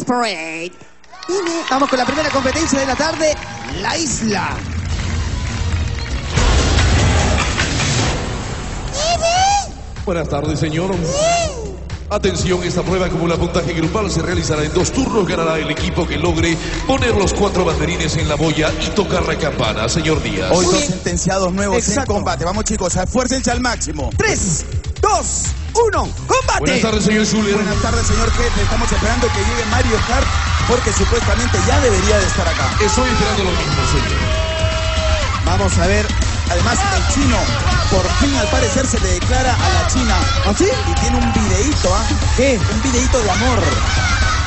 Sporade. Vamos con la primera competencia de la tarde, la isla. Buenas tardes, señor. Atención, esta prueba como la puntaje grupal se realizará en dos turnos. Ganará el equipo que logre poner los cuatro banderines en la boya y tocar la campana, señor Díaz. Hoy son sentenciados nuevos Exacto. en combate. Vamos chicos, esfuércense al máximo. 3, 2, 1, combate. Buenas tardes, señor Zuller. Buenas tardes, señor jefe. Estamos esperando que llegue Mario Kart porque supuestamente ya debería de estar acá. Estoy esperando lo mismo, señor. Vamos a ver. Además, el chino, por fin al parecer se le declara a la China. ¿Ah, sí? Y tiene un videíto, ¿ah? ¿Qué? Un videíto de amor.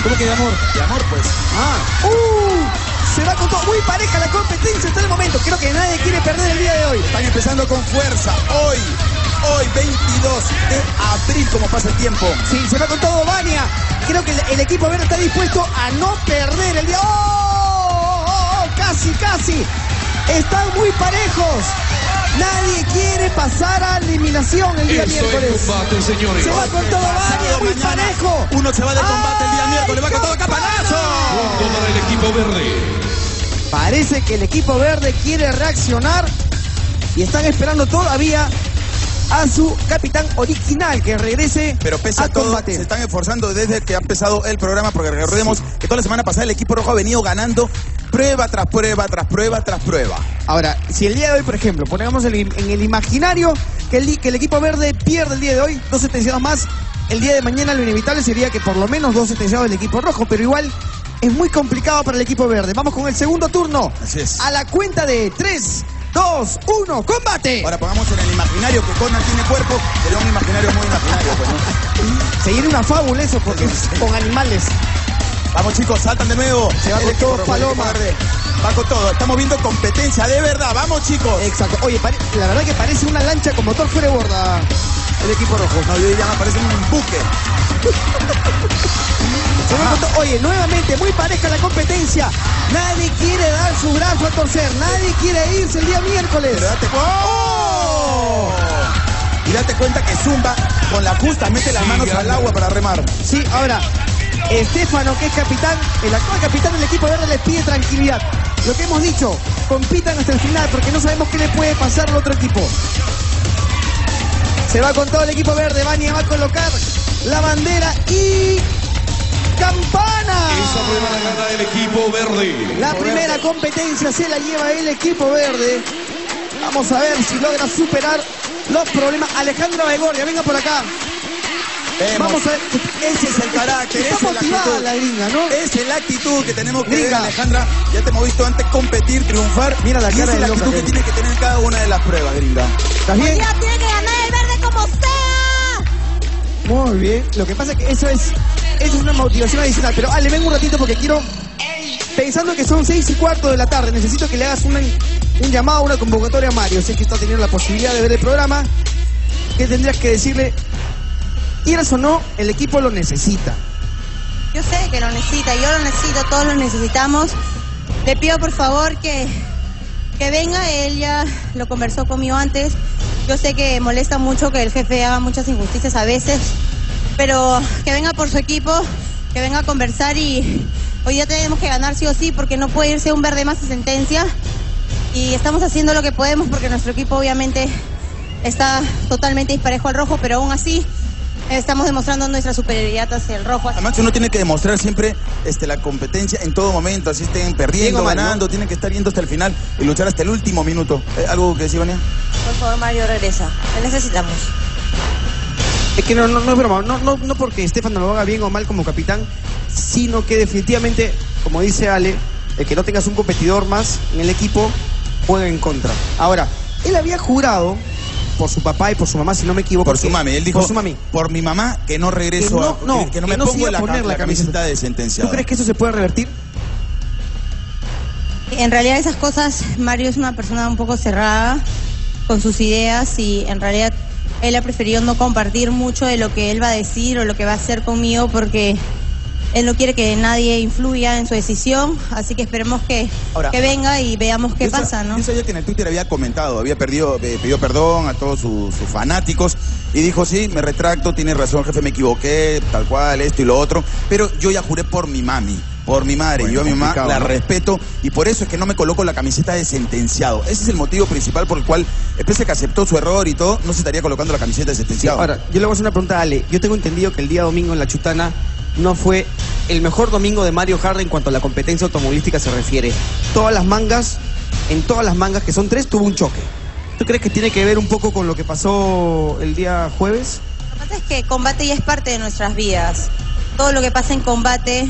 ¿Cómo que de amor? De amor, pues. Ah. ¡Uh! Se va con todo. Muy pareja la competencia hasta el momento. Creo que nadie quiere perder el día de hoy. Están empezando con fuerza. Hoy, 22 de abril, como pasa el tiempo. Sí, se va con todo Vania. Creo que el, el equipo verde está dispuesto a no perder el día. ¡Oh! oh, oh, oh! Casi, casi. Están muy parejos. Nadie quiere pasar a eliminación el día Eso miércoles. es combate, señores. Se va con todo Pasado muy mañana, parejo. Uno se va de combate el día ¡Ay, miércoles. Va con todo capanazo. Punto para el equipo verde. Parece que el equipo verde quiere reaccionar y están esperando todavía a su capitán original que regrese Pero pese a, a todo, combate. se están esforzando desde que ha empezado el programa, porque recordemos que toda la semana pasada el equipo rojo ha venido ganando prueba tras prueba, tras prueba, tras prueba. Ahora, si el día de hoy, por ejemplo, ponemos el- en el imaginario que el, que el equipo verde pierde el día de hoy, dos sentenciados más, el día de mañana lo inevitable sería que por lo menos dos sentenciados del equipo rojo, pero igual es muy complicado para el equipo verde. Vamos con el segundo turno. Así es. A la cuenta de 3, 2, 1, combate. Ahora pongamos en el imaginario que Conan tiene cuerpo, sería un imaginario muy imaginario, pues, ¿no? Sería una fábula eso porque es con animales. Vamos chicos, saltan de nuevo. Se va con todo, Paloma. Va con todo. Estamos viendo competencia de verdad. Vamos chicos. Exacto. Oye, la verdad que parece una lancha con motor fuera de borda el equipo rojo. No, yo diría me parece un buque. Oye, nuevamente muy pareja la competencia. Nadie quiere dar su brazo a torcer. Nadie quiere irse el día miércoles. Pero date cuenta. ¡Oh! Y date cuenta que Zumba con la justa mete las manos al agua para remar. Sí, ahora, Estefano, que es capitán, el actual capitán del equipo verde, les pide tranquilidad. Lo que hemos dicho, compitan hasta el final porque no sabemos qué le puede pasar al otro equipo. Se va con todo el equipo verde. Vania va a colocar la bandera y. ¡Campana! Esa prueba la gana el equipo verde. La primera competencia se la lleva el equipo verde. Vamos a ver si logra superar los problemas. Alejandra Baigorria, venga por acá. Vemos. Vamos a ver. Ese es el carácter, Está esa es la motivada actitud. la gringa, ¿no? Esa es la actitud que tenemos que ver. Alejandra. Ya te hemos visto antes competir, triunfar. Mira la y cara esa de es la loca actitud que que tiene que tener cada una de las pruebas, gringa. ¿Estás bien? Como sea. Muy bien. Lo que pasa es que eso es, eso es una motivación adicional. Pero Ale, ven un ratito porque quiero. Pensando que son seis y cuarto de la tarde, necesito que le hagas una- un llamado, una convocatoria a Mario. Sé que está teniendo la posibilidad de ver el programa. ¿Qué tendrías que decirle? Quieras o no, el equipo lo necesita. Yo sé que lo necesita, yo lo necesito, todos lo necesitamos. Le pido por favor que, que venga, él ya lo conversó conmigo antes. Yo sé que molesta mucho que el jefe haga muchas injusticias a veces, pero que venga por su equipo, que venga a conversar y hoy ya tenemos que ganar sí o sí porque no puede irse un verde más de sentencia. Y estamos haciendo lo que podemos porque nuestro equipo obviamente está totalmente disparejo al rojo, pero aún así estamos demostrando nuestra superioridad hacia el rojo. Además, uno tiene que demostrar siempre este, la competencia en todo momento, así estén perdiendo, Diego ganando, tienen que estar yendo hasta el final y luchar hasta el último minuto. Eh, ¿Algo que decir, Vania? Por favor, Mario, regresa. Te necesitamos. Es que no, no, no es broma, no, no, no porque Estefano lo haga bien o mal como capitán, sino que definitivamente, como dice Ale, el que no tengas un competidor más en el equipo juega en contra. Ahora, él había jurado por su papá y por su mamá, si no me equivoco. Por su mami. Él dijo, Por su mami. por mi mamá, que no regreso, Que no, a- no, que, que no que me no pongo la, poner la la camiseta de ¿Tú sentenciado. crees que eso se puede revertir? En realidad esas cosas, Mario es una persona un poco cerrada con sus ideas y en realidad él ha preferido no compartir mucho de lo que él va a decir o lo que va a hacer conmigo porque él no quiere que nadie influya en su decisión, así que esperemos que, Ahora, que venga y veamos qué pasa, ¿no? Yo sabía que en el Twitter había comentado, había perdido, eh, pedido perdón a todos sus, sus fanáticos y dijo, sí, me retracto, tiene razón, jefe, me equivoqué, tal cual, esto y lo otro, pero yo ya juré por mi mami. Por mi madre, Bueno, yo a mi mamá la ¿no? respeto y por eso es que no me coloco la camiseta de sentenciado. Ese es el motivo principal por el cual, pese a que aceptó su error y todo, no se estaría colocando la camiseta de Sí, sentenciado. ahora, yo le voy a hacer una pregunta a Ale. Yo tengo entendido que el día domingo en la Chutana no fue el mejor domingo de Mario Harden en cuanto a la competencia automovilística se refiere. Todas las mangas, en todas las mangas, que son tres, tuvo un choque. ¿Tú crees que tiene que ver un poco con lo que pasó el día jueves? Lo que pasa es que combate ya es parte de nuestras vidas. Todo lo que pasa en combate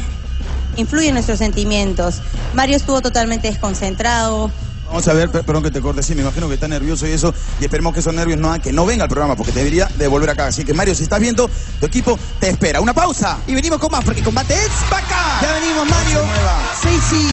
influye en nuestros sentimientos. Mario estuvo totalmente desconcentrado. Vamos a ver, per- perdón que te corte, sí, me imagino que está nervioso y eso, y esperemos que esos nervios no que no venga al programa, porque debería de volver acá. Así que Mario, si estás viendo, tu equipo te espera. Una pausa. Y venimos con más, porque combate es... ¡Vaca! Ya venimos, Mario. No se mueva.